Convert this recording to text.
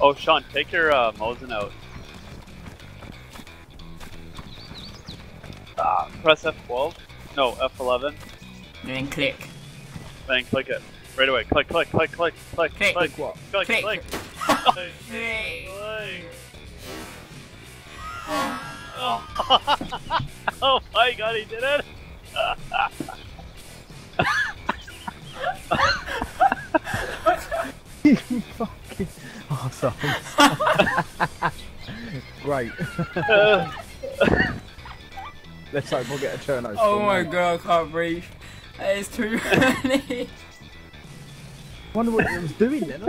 Oh, Sean, take your uh, Mosin out. Ah, press F12. No, F11. And then click. Then click it. Right away. Click, click, click, click, click, Click. click, Click what? click, Click. click. click, Click. click. Oh my god, he did it! You fucking arseholes. Great. Let's hope we'll get a turnover. Oh my god, I can't breathe. That is too funny. wonder what it was doing then.